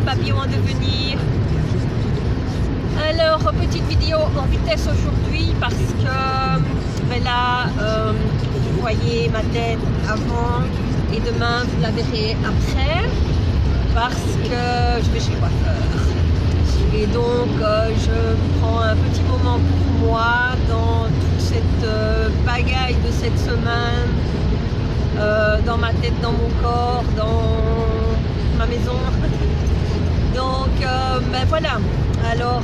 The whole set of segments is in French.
papillons en devenir. Alors, petite vidéo en vitesse aujourd'hui parce que ben là, euh, vous voyez ma tête avant et demain vous la verrez après parce que je vais chez le coiffeur. Et donc, euh, je prends un petit moment pour moi dans toute cette euh, bagaille de cette semaine, euh, dans ma tête, dans mon corps, dans ma maison. Donc, ben voilà. Alors,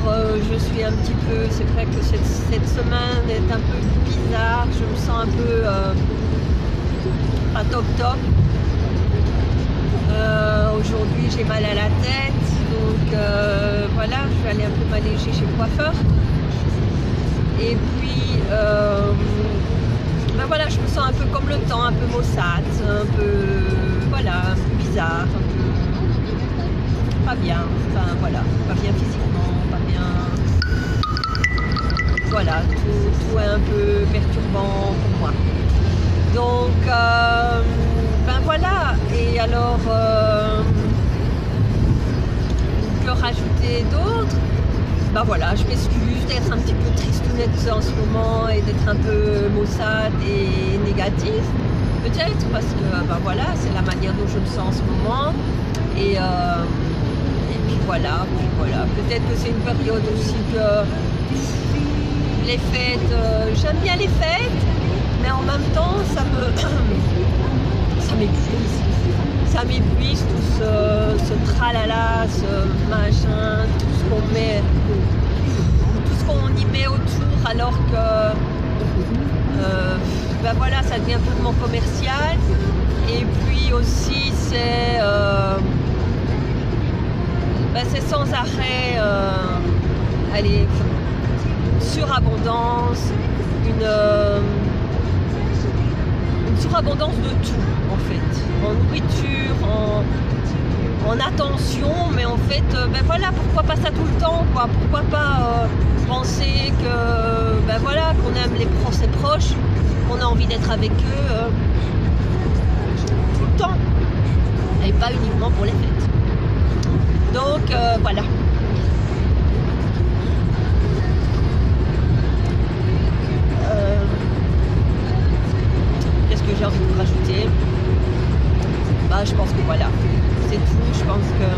je suis un petit peu, c'est vrai que cette, semaine est un peu bizarre. Je me sens un peu pas top top. Aujourd'hui, j'ai mal à la tête. Donc euh, voilà, je vais aller un peu m'alléger chez le coiffeur. Et puis, euh, ben voilà, je me sens un peu comme le temps, un peu maussade, un peu, voilà, un peu bizarre, pas bien, enfin voilà, pas bien physiquement, pas bien. Voilà, tout, est un peu perturbant pour moi. Donc, euh, ben voilà, et alors rajouter d'autres, bah voilà, je m'excuse d'être un petit peu tristounette en ce moment et d'être un peu maussade et négative, peut-être, parce que bah voilà, c'est la manière dont je me sens en ce moment. Et, euh, voilà, puis voilà. Peut-être que c'est une période aussi que les fêtes, euh, j'aime bien les fêtes, mais en même temps, ça me ça m'épuise ça m'épuise tout ce, ce, tralala, ce machin, tout ce qu'on met, tout ce qu'on y met autour alors que euh, ben voilà, ça devient purement commercial. Et puis aussi c'est euh, ben c'est sans arrêt euh, allez, surabondance, une surabondance de tout en fait, en nourriture, en, attention, mais en fait, euh, ben voilà, pourquoi pas ça tout le temps, quoi. Pourquoi pas euh, penser que, ben voilà, qu'on aime les ses proches, qu'on a envie d'être avec eux euh, tout le temps, et pas uniquement pour les fêtes. Donc voilà. j'ai envie de rajouter? Bah, Je pense que voilà, c'est tout. Je pense que.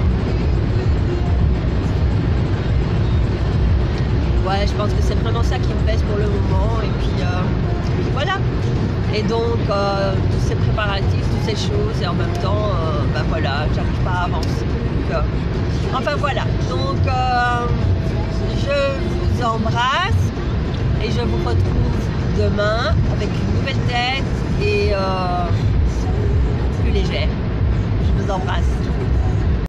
Ouais, je pense que c'est vraiment ça qui me pèse pour le moment. Et puis euh, voilà. Et donc, euh, tous ces préparatifs, toutes ces choses, et en même temps, euh, bah voilà, j'arrive pas à avancer. enfin voilà. Donc, je vous embrasse et je vous retrouve demain avec une nouvelle tête et euh, plus légère. Je vous embrasse.